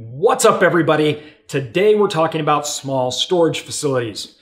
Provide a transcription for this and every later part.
What's up, everybody? Today we're talking about small storage facilities.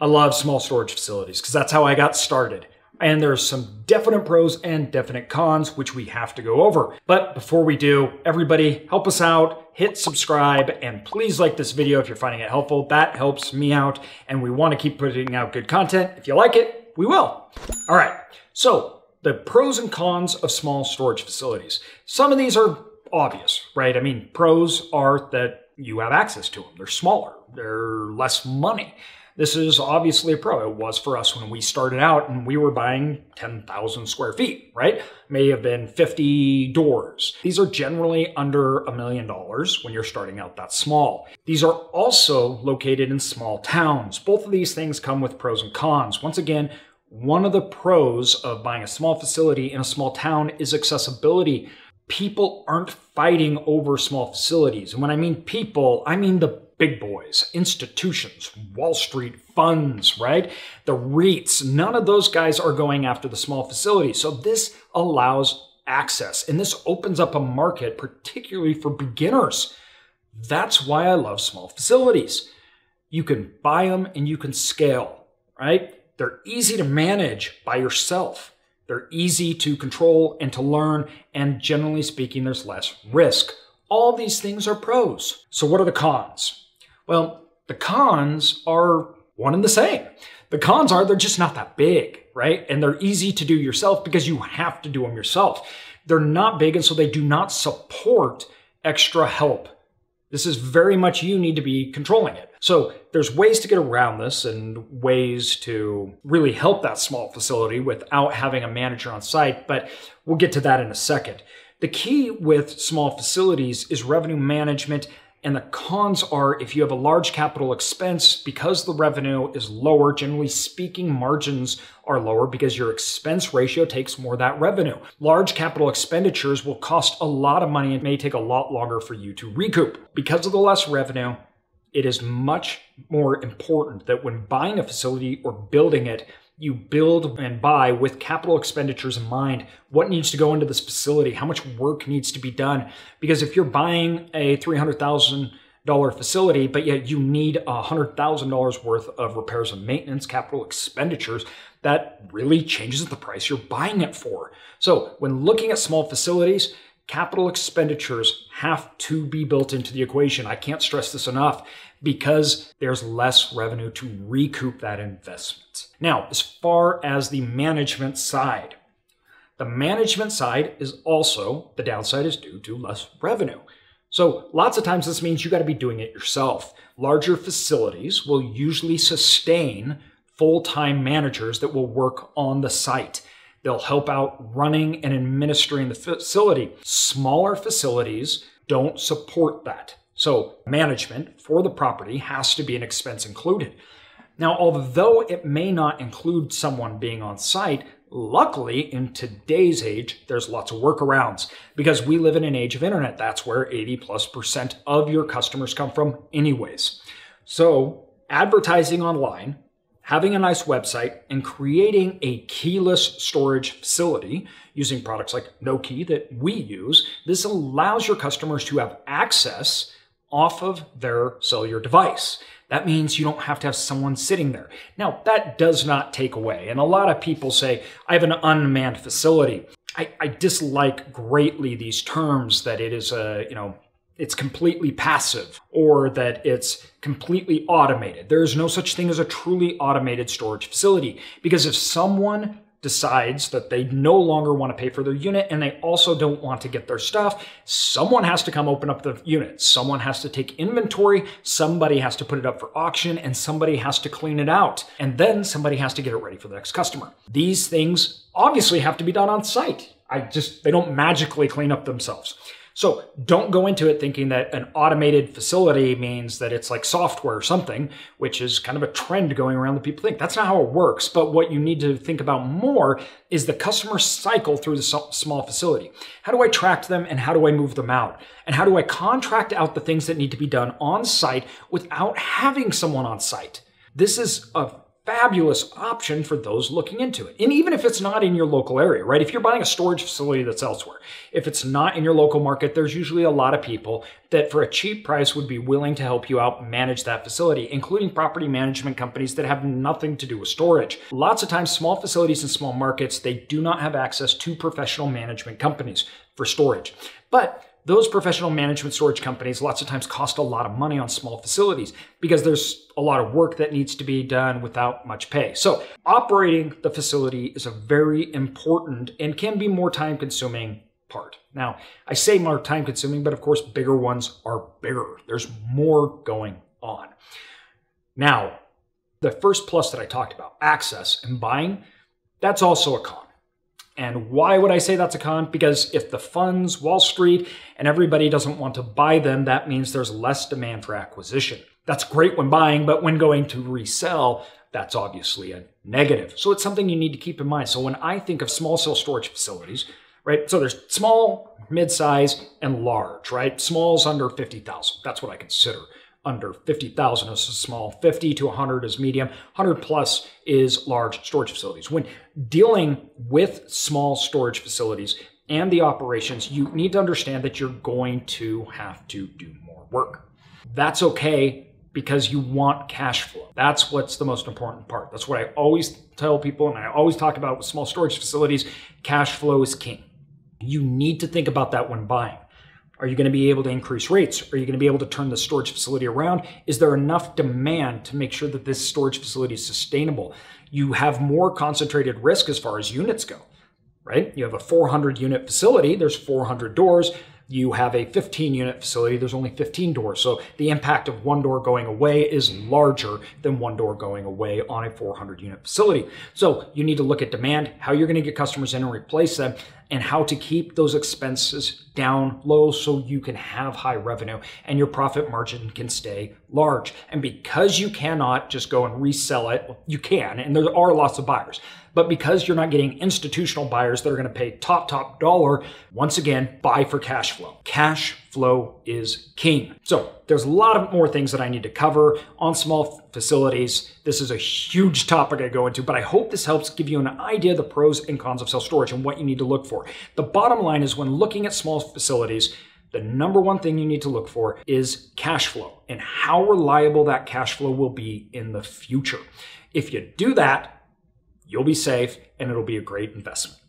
I love small storage facilities because that's how I got started. And there's some definite pros and definite cons, which we have to go over. But before we do, everybody help us out, hit subscribe, and please like this video if you're finding it helpful. That helps me out, and we want to keep putting out good content. If you like it, we will. All right, so the pros and cons of small storage facilities. Some of these are obvious, right? I mean, pros are that you have access to them. They're smaller, they're less money. This is obviously a pro. It was for us when we started out and we were buying 10,000 square feet, right? May have been 50 doors. These are generally under a million dollars when you're starting out that small. These are also located in small towns. Both of these things come with pros and cons. Once again, one of the pros of buying a small facility in a small town is accessibility people aren't fighting over small facilities. And when I mean people, I mean the big boys, institutions, Wall Street funds, right? The REITs, none of those guys are going after the small facilities. So this allows access and this opens up a market, particularly for beginners. That's why I love small facilities. You can buy them and you can scale, right? They're easy to manage by yourself. They're easy to control and to learn, and generally speaking, there's less risk. All these things are pros. So, what are the cons? Well, the cons are one and the same. The cons are they're just not that big, right? And they're easy to do yourself because you have to do them yourself. They're not big, and so they do not support extra help. This is very much you need to be controlling it. So there's ways to get around this and ways to really help that small facility without having a manager on site, but we'll get to that in a second. The key with small facilities is revenue management and the cons are if you have a large capital expense, because the revenue is lower, generally speaking, margins are lower because your expense ratio takes more that revenue. Large capital expenditures will cost a lot of money and may take a lot longer for you to recoup. Because of the less revenue, it is much more important that when buying a facility or building it, you build and buy with capital expenditures in mind. What needs to go into this facility? How much work needs to be done? Because if you're buying a $300,000 facility, but yet you need $100,000 worth of repairs and maintenance, capital expenditures, that really changes the price you're buying it for. So when looking at small facilities, capital expenditures have to be built into the equation. I can't stress this enough because there's less revenue to recoup that investment. Now, as far as the management side, the management side is also the downside is due to less revenue. So, lots of times this means you got to be doing it yourself. Larger facilities will usually sustain full time managers that will work on the site. They'll help out running and administering the facility. Smaller facilities don't support that. So, management for the property has to be an expense included. Now, although it may not include someone being on site, luckily in today's age, there's lots of workarounds because we live in an age of internet. That's where 80 plus percent of your customers come from, anyways. So, advertising online having a nice website and creating a keyless storage facility using products like Nokē that we use, this allows your customers to have access off of their cellular device. That means you don't have to have someone sitting there. Now, that does not take away. And a lot of people say, I have an unmanned facility. I, I dislike greatly these terms that it is a, you know, it's completely passive or that it's completely automated. There is no such thing as a truly automated storage facility because if someone decides that they no longer want to pay for their unit and they also don't want to get their stuff, someone has to come open up the unit. Someone has to take inventory, somebody has to put it up for auction, and somebody has to clean it out. And then somebody has to get it ready for the next customer. These things obviously have to be done on site. I just, they don't magically clean up themselves. So don't go into it thinking that an automated facility means that it's like software or something, which is kind of a trend going around that people think. That's not how it works. But what you need to think about more is the customer cycle through the small facility. How do I track them and how do I move them out? And how do I contract out the things that need to be done on site without having someone on site? This is a fabulous option for those looking into it. And even if it's not in your local area, right? If you're buying a storage facility that's elsewhere, if it's not in your local market, there's usually a lot of people that for a cheap price would be willing to help you out manage that facility, including property management companies that have nothing to do with storage. Lots of times, small facilities in small markets, they do not have access to professional management companies for storage. But those professional management storage companies lots of times cost a lot of money on small facilities because there's a lot of work that needs to be done without much pay. So, operating the facility is a very important and can be more time consuming part. Now, I say more time consuming, but of course, bigger ones are bigger. There's more going on. Now, the first plus that I talked about, access and buying, that's also a con. And why would I say that's a con? Because if the funds, Wall Street, and everybody doesn't want to buy them, that means there's less demand for acquisition. That's great when buying, but when going to resell, that's obviously a negative. So it's something you need to keep in mind. So when I think of small self storage facilities, right? So there's small, mid-size, and large, right? Small's under 50,000. That's what I consider under 50,000 is small, 50 to 100 is medium, 100 plus is large storage facilities. When dealing with small storage facilities and the operations, you need to understand that you're going to have to do more work. That's okay because you want cash flow. That's what's the most important part. That's what I always tell people and I always talk about with small storage facilities, cash flow is king. You need to think about that when buying. Are you going to be able to increase rates? Are you going to be able to turn the storage facility around? Is there enough demand to make sure that this storage facility is sustainable? You have more concentrated risk as far as units go, right? You have a 400 unit facility, there's 400 doors you have a 15 unit facility, there's only 15 doors. So the impact of one door going away is larger than one door going away on a 400 unit facility. So you need to look at demand, how you're going to get customers in and replace them, and how to keep those expenses down low so you can have high revenue and your profit margin can stay large. And because you cannot just go and resell it, you can, and there are lots of buyers. But because you're not getting institutional buyers that are going to pay top, top dollar, once again, buy for cash flow. Cash flow is king. So there's a lot of more things that I need to cover on small facilities. This is a huge topic I go into, but I hope this helps give you an idea of the pros and cons of self storage and what you need to look for. The bottom line is when looking at small facilities, the number one thing you need to look for is cash flow and how reliable that cash flow will be in the future. If you do that, you'll be safe and it'll be a great investment.